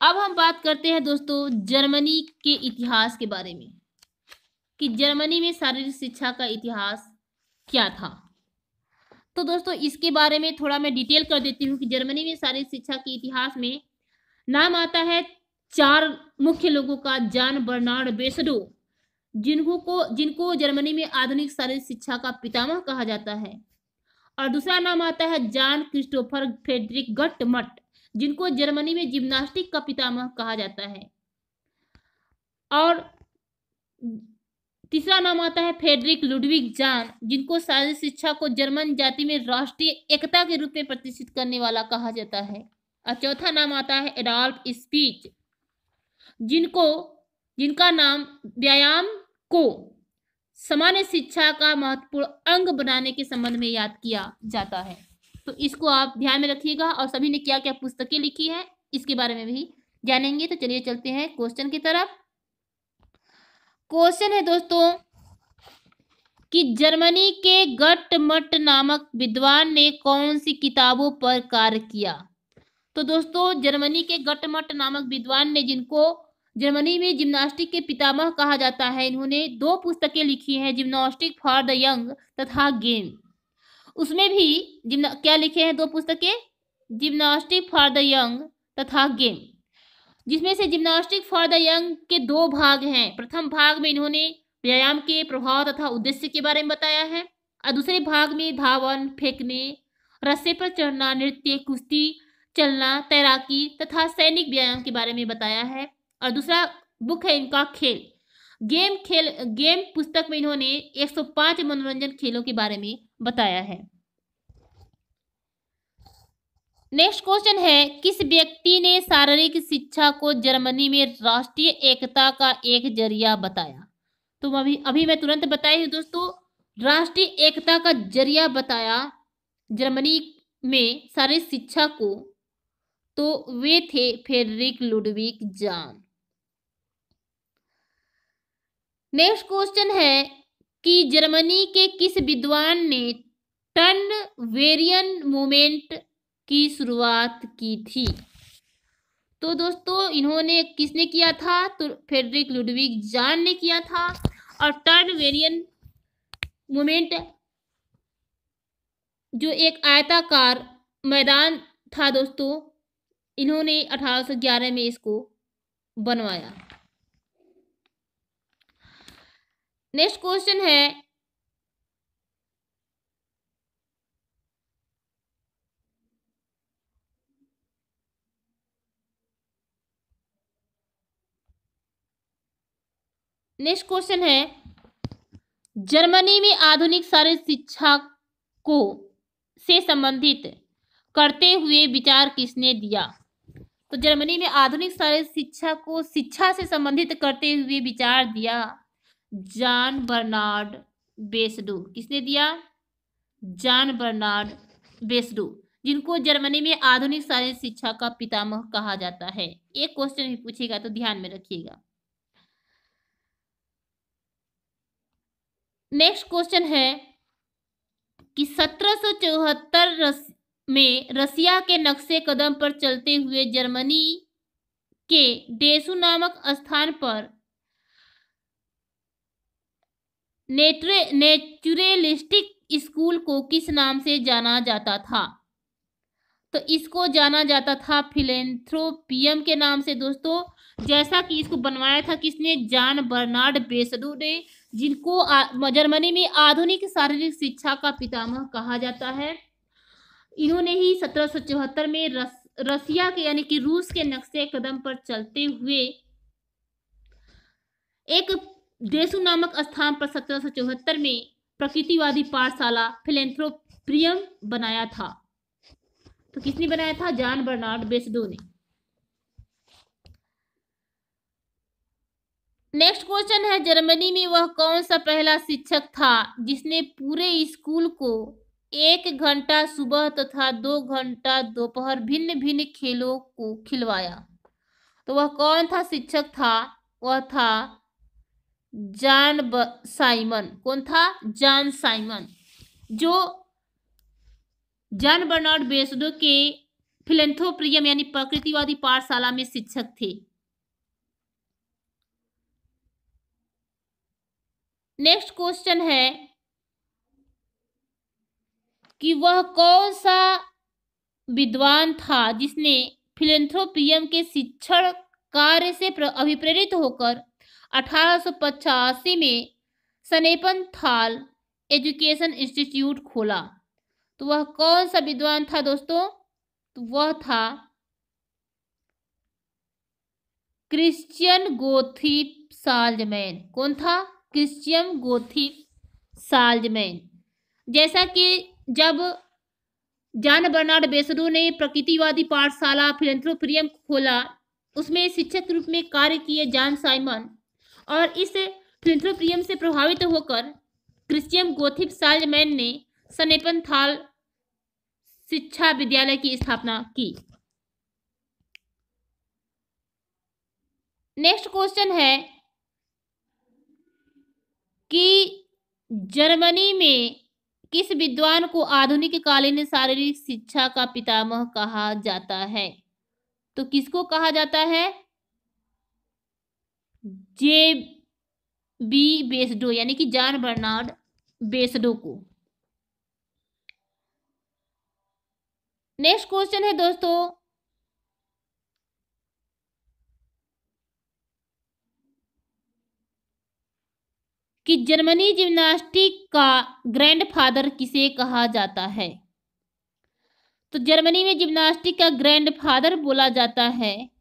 अब हम बात करते हैं दोस्तों जर्मनी के इतिहास के बारे में, कि जर्मनी में शारीरिक शिक्षा का इतिहास क्या था। तो दोस्तों इसके बारे में थोड़ा मैं डिटेल कर देती हूँ कि जर्मनी में शारीरिक शिक्षा के इतिहास में नाम आता है चार मुख्य लोगों का, जान बर्नार्ड बेसडो, जिनको को, जिनको जर्मनी में आधुनिक शारीरिक शिक्षा का पितामह कहा जाता है। और दूसरा नाम आता है जान क्रिस्टोफर फेडरिक गटमट जिनको जर्मनी में जिम्नास्टिक का पितामह कहा जाता है। और तीसरा नाम आता है फेडरिक लुडविक जान, जिनको शारीरिक शिक्षा को जर्मन जाति में राष्ट्रीय एकता के रूप में प्रतिष्ठित करने वाला कहा जाता है। और चौथा नाम आता है एडाल्फ स्पीच, जिनको, जिनका नाम व्यायाम को सामान्य शिक्षा का महत्वपूर्ण अंग बनाने के संबंध में याद किया जाता है। तो इसको आप ध्यान में रखिएगा और सभी ने क्या क्या पुस्तकें लिखी है, इसके बारे में भी जानेंगे। तो चलिए चलते हैं क्वेश्चन की तरफ़। क्वेश्चन है दोस्तों कि जर्मनी के गटमट नामक विद्वान ने कौन सी किताबों पर कार्य किया? तो दोस्तों, जर्मनी के गटमट नामक विद्वान ने जिनको जर्मनी में जिम्नास्टिक के पितामह कहा जाता है, इन्होंने दो पुस्तकें लिखी हैं, जिम्नास्टिक फॉर द यंग तथा गेम। उसमें भी जिम्ना, क्या लिखे हैं दो पुस्तकें? जिम्नास्टिक फॉर द यंग तथा गेम जिसमें से जिम्नास्टिक फॉर द यंग के दो भाग हैं। प्रथम भाग में इन्होंने व्यायाम के प्रभाव तथा उद्देश्य के बारे में बताया है। और दूसरे भाग में धावन, फेंकने, रस्से पर चढ़ना, नृत्य, कुश्ती, चलना, तैराकी तथा सैनिक व्यायाम के बारे में बताया है। और दूसरा बुक है इनका खेल। गेम खेल, गेम पुस्तक में इन्होंने 105 मनोरंजन खेलों के बारे में बताया है। नेक्स्ट क्वेश्चन है, किस व्यक्ति ने शारीरिक शिक्षा को जर्मनी में राष्ट्रीय एकता का एक ज़रिया बताया? तो अभी अभी मैं तुरंत बताई हूँ दोस्तों, राष्ट्रीय एकता का ज़रिया बताया जर्मनी में शारीरिक शिक्षा को तो वे थे Friedrich Ludwig Jahn. Next question है कि जर्मनी के किस विद्वान ने टर्न वेरियन मूवमेंट की शुरुआत की थी? तो दोस्तों, इन्होंने किसने किया था? तो फेडरिक लुडविक जान ने किया था। और टर्न वेरियन मूवमेंट जो एक आयताकार मैदान था दोस्तों, इन्होंने 1811 में इसको बनवाया। नेक्स्ट क्वेश्चन है। नेक्स्ट क्वेश्चन है। जर्मनी में आधुनिक शारीरिक शिक्षा को से संबंधित करते हुए विचार किसने दिया? तो जर्मनी में आधुनिक शारीरिक शिक्षा को शिक्षा से संबंधित करते हुए विचार दिया। जान बर्नार्ड बेसडू। किसने दिया? जान बर्नार्ड बेसडू जिनको जर्मनी में आधुनिक शारीरिक शिक्षा का पितामह कहा जाता है। एक क्वेश्चन भी पूछेगा तो ध्यान में रखिएगा। नेक्स्ट क्वेश्चन है कि सत्रह रस, में रसिया के नक्शे कदम पर चलते हुए जर्मनी के डेसू नामक स्थान पर नेट्रे नेचुरलिस्टिक स्कूल को किस नाम से जाना जाता था? तो इसको जाना जाता था फिलेंथ्रोपियम के नाम से दोस्तों। जैसा कि इसको बनवाया था किसने? जान बर्नार्ड बेसडू ने जिनको जर्मनी में आधुनिक शारीरिक शिक्षा का पितामह कहा जाता है। इन्होंने ही सत्रह सौ चौहत्तर में रस, रसिया के यानी कि रूस के नक्शे कदम पर चलते हुए एक देसु नामक स्थान पर सत्रह में प्रकृतिवादी पाठशाला फिलेंथ्रोप्रियम बनाया था। तो किसने बनाया था? जॉन बर्नार्ड बेसडो ने। नेक्स्ट क्वेश्चन है, जर्मनी में वह कौन सा पहला शिक्षक था जिसने पूरे स्कूल को एक घंटा सुबह तथा दो घंटा दोपहर भिन्न भिन्न खेलों को खिलवाया? तो वह कौन था? शिक्षक था, वह था जॉन साइमन। कौन था? John Simon. जो जॉन बर्नार्ड बेसडो के फिलेंथोप्रियम यानी प्रकृतिवादी पाठशाला में शिक्षक थे। नेक्स्ट क्वेश्चन है कि वह कौन सा विद्वान था जिसने फिलेंथ्रोपियम के शिक्षण कार्य से अभिप्रेरित होकर अठारह सौ पचासी में सनेपन थाल एजुकेशन इंस्टीट्यूट खोला। तो वह कौन सा विद्वान था दोस्तों? तो वह था क्रिश्चियन गोथिप साल्जमैन। कौन था? Christian Gotthilf Salzmann. जैसा कि जब जान बर्नार्ड बेसडो ने प्रकृतिवादी पाठशाला फिलेंथ्रोप्रियम खोला, उसमें शिक्षक रूप में कार्य किए जॉन साइमन। और इस फिलेंथ्रोप्रियम से प्रभावित होकर क्रिश्चियन गोथिप साल्जमैन ने सनेपन थाल शिक्षा विद्यालय की स्थापना की। नेक्स्ट क्वेश्चन है कि जर्मनी में किस विद्वान को आधुनिक कालीन शारीरिक शिक्षा का पितामह कहा जाता है? तो किसको कहा जाता है? जे बी बेसडो यानी कि जॉन बर्नार्ड बेसडो को। नेक्स्ट क्वेश्चन है दोस्तों। कि जर्मनी जिम्नास्टिक का ग्रैंडफादर किसे कहा जाता है? तो जर्मनी में जिम्नास्टिक का ग्रैंडफादर बोला जाता है।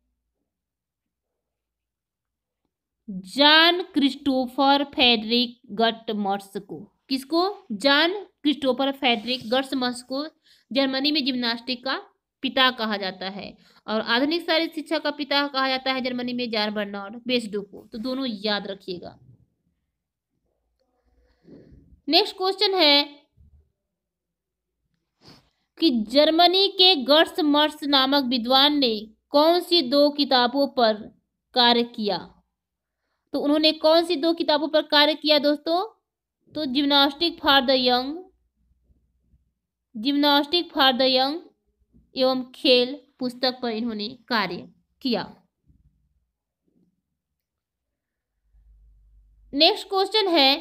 जॉन क्रिस्टोफर फेडरिक गटमर्स को किसको? जॉन क्रिस्टोफर फेडरिक गट्समर्स को जर्मनी में जिम्नास्टिक का पिता कहा जाता है और आधुनिक शारीरिक शिक्षा का पिता कहा जाता है जर्मनी में जॉन बर्नार्ड बेस्डो को तो दोनों याद रखिएगा। नेक्स्ट क्वेश्चन है कि जर्मनी के गर्स मर्स नामक विद्वान ने कौन सी दो किताबों पर कार्य किया? तो उन्होंने कौन सी दो किताबों पर कार्य किया दोस्तों? तो gymnastic for the young. Gymnastic for the young एवं खेल पुस्तक पर इन्होंने कार्य किया। नेक्स्ट क्वेश्चन है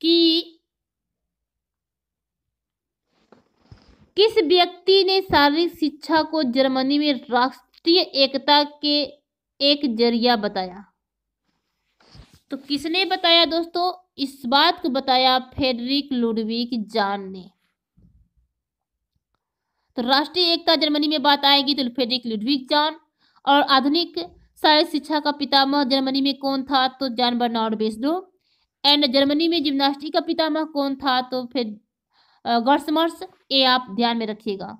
कि किस व्यक्ति ने शारीरिक शिक्षा को जर्मनी में राष्ट्रीय एकता के एक ज़रिया बताया। तो किसने बताया दोस्तों? इस बात को बताया फेडरिक लुडविक जान ने। तो राष्ट्रीय एकता जर्मनी में बात आएगी तो फेडरिक लुडविक जान। और आधुनिक शारीरिक शिक्षा का पितामह जर्मनी में कौन था? तो John Bernard Basedow. And Germany में जिम्नास्टिक का पितामह कौन था? तो फिर गर्समर्स ये आप ध्यान में रखिएगा।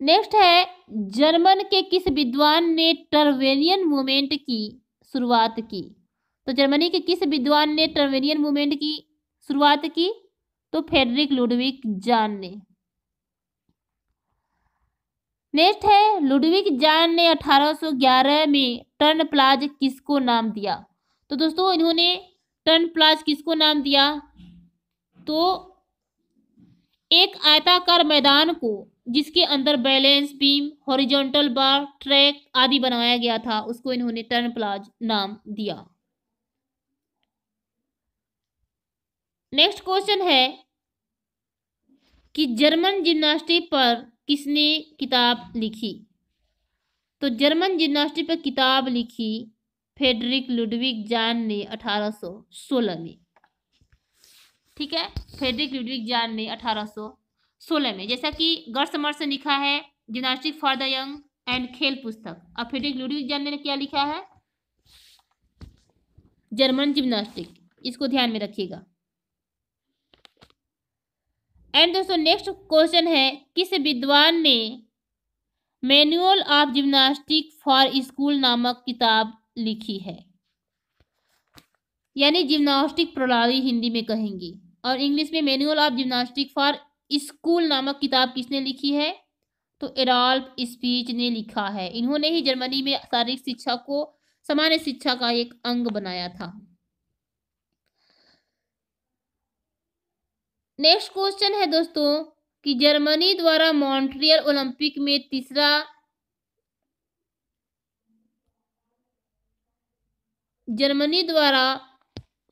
नेक्स्ट है, जर्मन के किस विद्वान ने टर्वेनियन मूवमेंट की शुरुआत की? तो जर्मनी के किस विद्वान ने टर्वेनियन मूवमेंट की शुरुआत की? तो फेडरिक लुडविक जान ने। नेक्स्ट है लुडविक जान ने 1811 में टर्न प्लाज किसको नाम दिया? तो दोस्तों, इन्होंने टर्न प्लाज किसको नाम दिया? तो एक आयताकार मैदान को जिसके अंदर balance, beam, horizontal bar, track आदि बनाया गया था, उसको इन्होंने टर्न प्लाज नाम दिया। नेक्स्ट क्वेश्चन है कि जर्मन जिम्नास्टिक पर किसने किताब लिखी? तो जर्मन जिम्नास्टिक पर किताब लिखी फेडरिक लुडविक जान ने 1816 में। ठीक है? फेडरिक लुडविक जान ने 1816 में, जैसा कि गर्समर से लिखा है gymnastic for the young and खेल पुस्तक। अब फेडरिक लुडविक जान ने क्या लिखा है? जर्मन जिम्नास्टिक इसको ध्यान में रखिएगा। एंड दोस्तों नेक्स्ट क्वेश्चन है, किस विद्वान ने manual of gymnastic for school नामक किताब लिखी है? यानी जिम्नास्टिक प्रणाली हिंदी में कहेंगे। और इंग्लिश में manual of gymnastic for school नामक किताब किसने लिखी है? तो एडॉल्फ स्पीच ने लिखा है। इन्होंने ही जर्मनी में शारीरिक शिक्षा को, सामान्य शिक्षा का एक अंग बनाया था। नेक्स्ट क्वेश्चन है दोस्तों, कि जर्मनी द्वारा मॉन्ट्रियल ओलंपिक में तीसरा जर्मनी द्वारा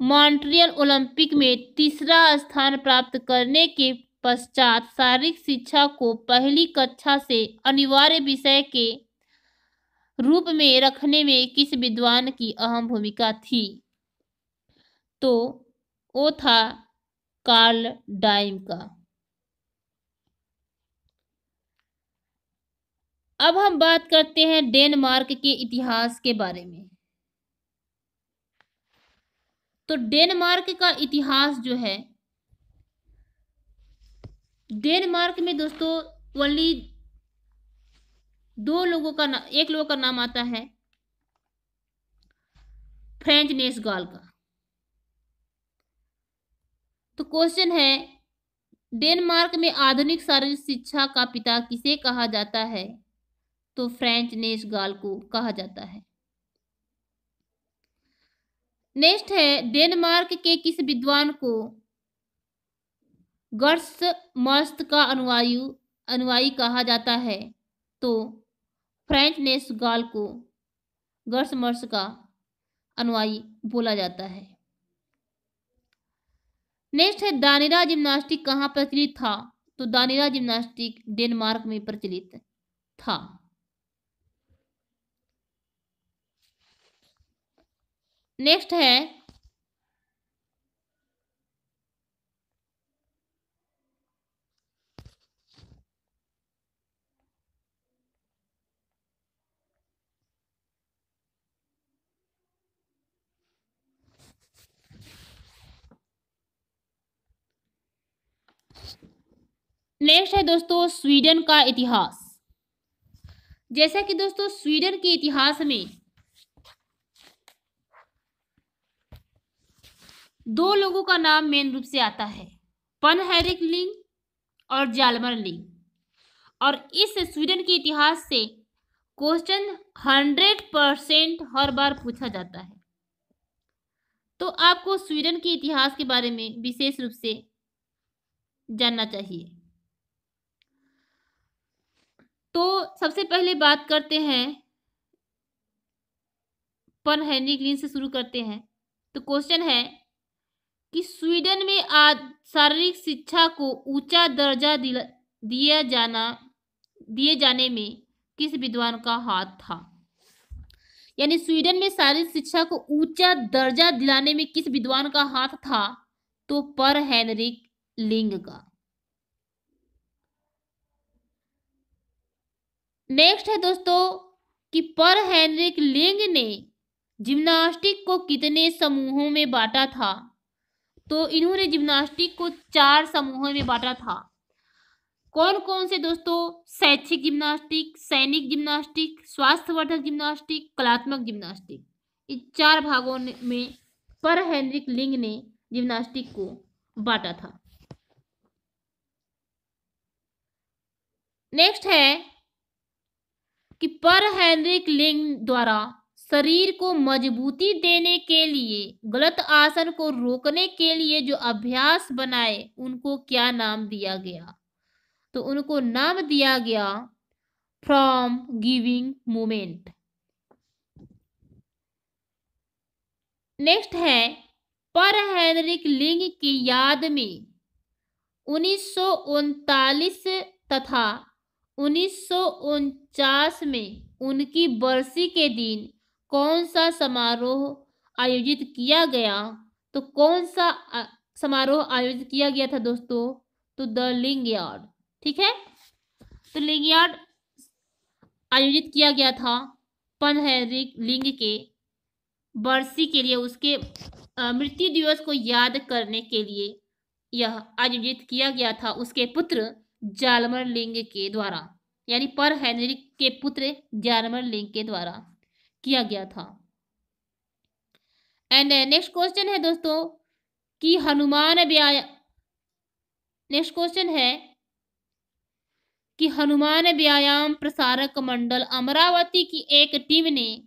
मॉन्ट्रियल ओलंपिक में तीसरा स्थान प्राप्त करने के पश्चात शारीरिक शिक्षा को पहली कक्षा से अनिवार्य विषय के रूप में रखने में किस विद्वान की अहम भूमिका थी? तो वो था कार्ल डाइम का। अब हम बात करते हैं डेनमार्क के इतिहास के बारे में। तो डेनमार्क का इतिहास जो है डेनमार्क में दोस्तों ओनली दो लोगों का ना, एक लोगों का नाम आता है फ्रेंच नेसगाल का। तो क्वेश्चन है डेनमार्क में आधुनिक शारीरिक शिक्षा का पिता किसे कहा जाता है? तो फ्रेंच नेसगाल को कहा जाता है। नेक्स्ट है डेनमार्क के किस विद्वान को गर्स मस्त का अनुवायु अनुयायी कहा जाता है। तो फ्रेंच नेसगाल को गर्स मर्स का अनुयायी बोला जाता है। नेक्स्ट है, दानिरा जिम्नास्टिक कहाँ प्रचलित था? तो दानिरा जिम्नास्टिक डेनमार्क में प्रचलित था। नेक्स्ट है नेक्स्ट है दोस्तों, स्वीडन का इतिहास। जैसा कि दोस्तों, स्वीडन के इतिहास में दो लोगों का नाम मेन रूप से आता है पन हैरिक लिंग और जालमर लिंग। और इस स्वीडन के इतिहास से क्वेश्चन हंड्रेड परसेंट हर बार पूछा जाता है। तो आपको स्वीडन के इतिहास के बारे में विशेष रूप से जानना चाहिए। तो सबसे पहले बात करते हैं, पर हेनरी ग्रीन से शुरू करते हैं। तो क्वेश्चन है कि स्वीडन में आज शारीरिक शिक्षा को ऊँचा दर्जा दिया जाना, दिए जाने में किस विद्वान का हाथ था? यानी स्वीडन में शारीरिक शिक्षा को ऊँचा दर्जा दिलाने में किस विद्वान का हाथ था? तो पर हेनरिक लिंग का। नेक्स्ट है दोस्तों, कि पर हेनरिक लिंग ने जिम्नास्टिक को कितने समूहों में बांटा था? तो इन्होंने जिम्नास्टिक को चार समूहों में बांटा था। कौन कौन से दोस्तों? शैक्षिक जिम्नास्टिक, सैनिक जिम्नास्टिक, स्वास्थ्यवर्धक जिम्नास्टिक, कलात्मक जिम्नास्टिक। इस चार भागों में पर हेनरिक लिंग ने जिम्नास्टिक को बांटा था। नेक्स्ट है कि पर हेनरिक लिंग द्वारा शरीर को मजबूती देने के लिए, गलत आसन को रोकने के लिए जो अभ्यास बनाए, उनको क्या नाम दिया गया? तो उनको नाम दिया गया फ्रॉम गिविंग मूमेंट। नेक्स्ट है, पर हेनरिक लिंग की याद में उन्नीस सौ उनतालीस तथा उन्नीस सौ उनचास में उनकी बरसी के दिन कौन सा समारोह आयोजित किया गया? तो कौन सा समारोह आयोजित किया गया था दोस्तों? तो द लिंग यार्ड ठीक है? तो लिंग यार्ड आयोजित किया गया था पनहैरिक लिंग के बरसी के लिए, उसके मृत्यु दिवस को याद करने के लिए यह आयोजित किया गया था। उसके पुत्र जालमर लिंग के द्वारा, यानी पर हेनरिक के पुत्र जालमर लिंग के द्वारा किया गया था। एंड नेक्स्ट क्वेश्चन है दोस्तों, कि हनुमान व्यायाम नेक्स्ट क्वेश्चन है कि हनुमान व्यायाम प्रसारक मंडल अमरावती की एक टीम ने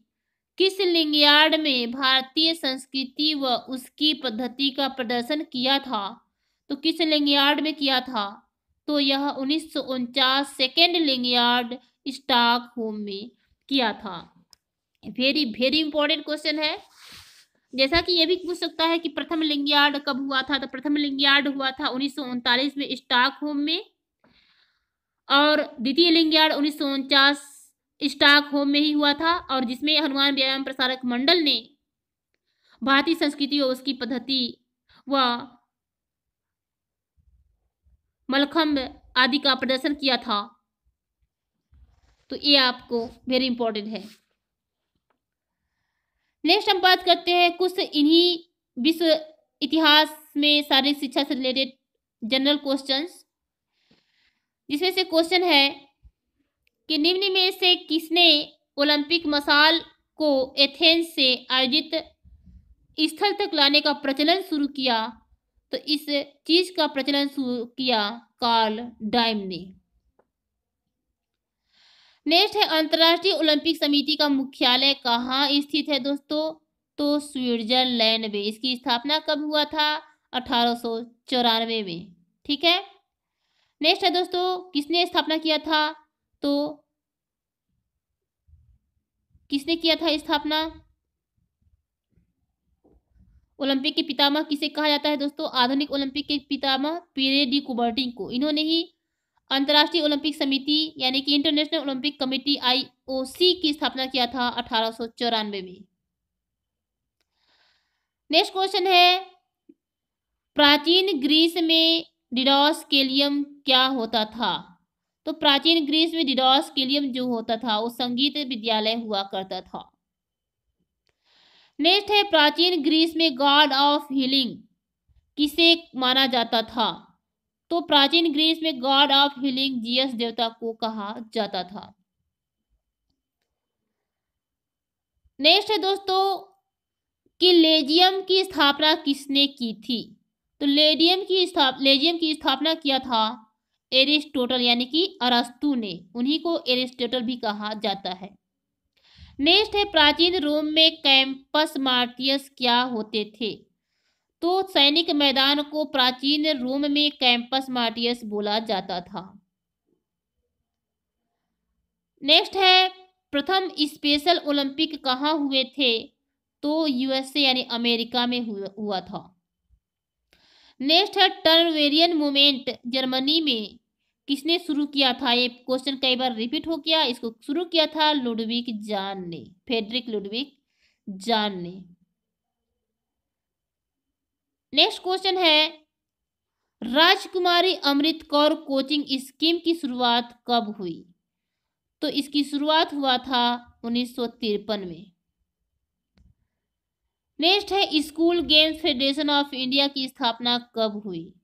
किस लिंगयार्ड में भारतीय संस्कृति व उसकी पद्धति का प्रदर्शन किया था? तो किस लिंगयार्ड में किया था? तो यह उन्नीस सौ उनचास सेकेंड लिंगयार्ड स्टॉक होम में किया था। वेरी वेरी इंपॉर्टेंट क्वेश्चन है। जैसा कि ये भी पूछ सकता है कि प्रथम लिंगयार्ड कब हुआ था तो प्रथम लिंगयार्ड हुआ था उन्नीस में स्टॉक होम में और द्वितीय लिंगयार्ड उन्नीस स्टॉक होम में ही हुआ था और जिसमें हनुमान व्यायाम प्रसारक मंडल ने भारतीय संस्कृति और उसकी पद्धति व मलखम्ब आदि का प्रदर्शन किया था। तो ये आपको वेरी इंपॉर्टेंट है। नेक्स्ट हम बात करते हैं कुछ इन्हीं विश्व इतिहास में शारीरिक शिक्षा से रिलेटेड जनरल क्वेश्चंस जिसमें से क्वेश्चन है कि निम्न में से किसने ओलंपिक मसाल को एथेंस से आयोजित स्थल तक लाने का प्रचलन शुरू किया? तो इस चीज़ का प्रचलन शुरू किया कार्ल डाइम ने। नेक्स्ट है, अंतर्राष्ट्रीय ओलंपिक समिति का मुख्यालय कहाँ स्थित है दोस्तों? तो स्विट्जरलैंड में। इसकी स्थापना कब हुआ था? अठारह सौ चौरानवे में। ठीक है? नेक्स्ट है दोस्तों, किसने स्थापना किया था? तो किसने किया था स्थापना? ओलंपिक के पितामह किसे कहा जाता है दोस्तों? आधुनिक ओलंपिक के पितामह पीरे डी कुबर्टिंग को इन्होंने ही अंतर्राष्ट्रीय ओलंपिक समिति यानी कि इंटरनेशनल ओलंपिक कमेटी आईओसी की स्थापना किया था अठारह में। नेक्स्ट क्वेश्चन है, प्राचीन ग्रीस में डिडॉस केलियम क्या होता था? तो प्राचीन ग्रीस में डिडॉस केलियम जो होता था, वो संगीत विद्यालय हुआ करता था। नेक्स्ट है प्राचीन ग्रीस में गॉड ऑफ़ हीलिंग किसे माना जाता था? तो प्राचीन ग्रीस में गॉड ऑफ़ हीलिंग जीएस देवता को कहा जाता था। नेक्स्ट है दोस्तों, कि लेजियम की स्थापना किसने की थी? तो लेडियम की स्थाप लेजियम की स्थापना किया था एरिस्टोटल, यानी कि अरस्तु ने। उन्हीं को एरिस्टोटल भी कहा जाता है। नेक्स्ट है प्राचीन रोम में कैंपस मार्टियस क्या होते थे? तो सैनिक मैदान को प्राचीन रोम में कैंपस मार्टियस बोला जाता था। नेक्स्ट है, प्रथम स्पेशल ओलंपिक कहाँ हुए थे? तो यूएसए यानी अमेरिका में हुआ था। नेक्स्ट है, टर्नवेरियन मूवमेंट जर्मनी में। किसने शुरू किया था? ये क्वेश्चन कई बार रिपीट हो गया, इसको शुरू किया था लुडविक जान ने फेडरिक लुडविक जान ने। नेक्स्ट क्वेश्चन है, राजकुमारी अमृत कौर कोचिंग स्कीम की शुरुआत कब हुई? तो इसकी शुरुआत हुआ था उन्नीस सौ तिरपन में। नेक्स्ट है, school games federation of India की स्थापना कब हुई?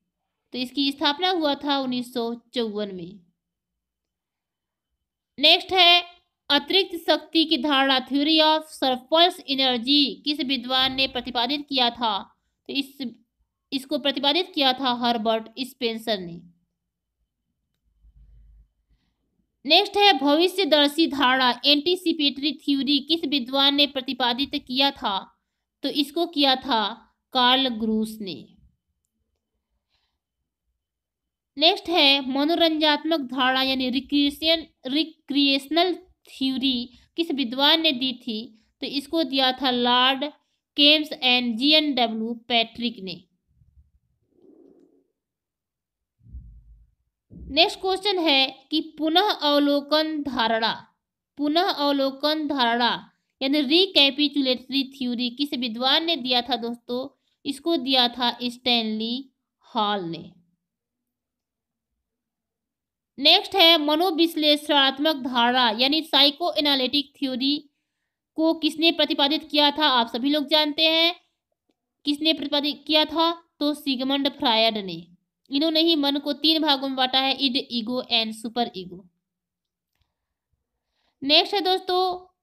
तो इसकी स्थापना हुआ था उन्नीस सौ चौवन में। नेक्स्ट है, अतिरिक्त शक्ति की धारणा थ्योरी ऑफ़ सरपल्स एनर्जी किस विद्वान ने प्रतिपादित किया था? तो इस, इसको प्रतिपादित किया था हर्बर्ट स्पेंसर ने। नेक्स्ट है, भविष्यदर्शी धारणा एंटीसिपेटरी थ्योरी किस विद्वान ने प्रतिपादित किया था? तो इसको किया था कार्ल ग्रूस ने। नेक्स्ट है मनोरंजात्मक धारणा यानी रिक्रिएशन रिक्रिएशनल थ्योरी किस विद्वान ने दी थी? तो इसको दिया था Lord Kames and G N W Patrick ने। नेक्स्ट क्वेश्चन है कि पुनः अवलोकन धारणा, पुनः अवलोकन धारणा यानी रिकैपिचुलेटरी थ्योरी किस विद्वान ने दिया था दोस्तों? इसको दिया था स्टैनली हॉल ने। नेक्स्ट है मनोविश्लेषणात्मक धारणा, यानी साइको एनालिटिक थ्योरी को किसने प्रतिपादित किया था? आप सभी लोग जानते हैं। किसने प्रतिपादित किया था? तो सिगमंड फ्रायड ने। इन्होंने ही मन को तीन भागों में बांटा है id ego and super ego. Next है दोस्तों,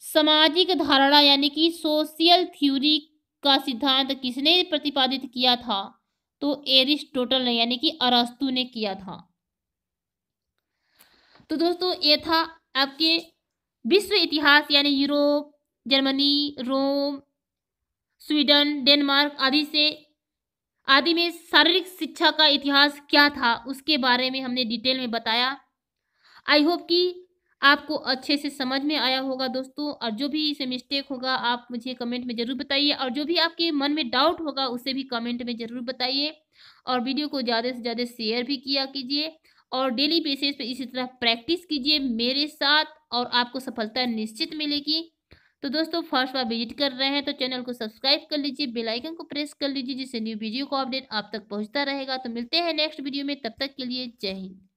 सामाजिक धारणा, यानी कि सोशियल थ्योरी का सिद्धांत किसने प्रतिपादित किया था? तो एरिस्टोटल ने, यानी कि अरस्तु ने किया था। तो दोस्तों, ये था आपके विश्व इतिहास, यानी Europe, Germany, Rome, Sweden, Denmark आदि से, आदि में शारीरिक शिक्षा का इतिहास क्या था, उसके बारे में हमने डिटेल में बताया। आई होप कि आपको अच्छे से समझ में आया होगा दोस्तों, और जो भी इसे मिस्टेक होगा, आप मुझे कमेंट में ज़रूर बताइए, और जो भी आपके मन में डाउट होगा, उसे भी कमेंट में ज़रूर बताइए, और वीडियो को ज़्यादा से ज़्यादा शेयर भी किया कीजिए। और डेली बेसिस पे इसी तरह प्रैक्टिस कीजिए मेरे साथ और आपको सफलता निश्चित मिलेगी। तो दोस्तों फ़र्स्ट बार विज़िट कर रहे हैं तो चैनल को सब्सक्राइब कर लीजिए बेल आइकन को प्रेस कर लीजिए, जिससे न्यू वीडियो का अपडेट आप तक पहुँचता रहेगा। तो मिलते हैं नेक्स्ट वीडियो में, तब तक के लिए जय हिंद।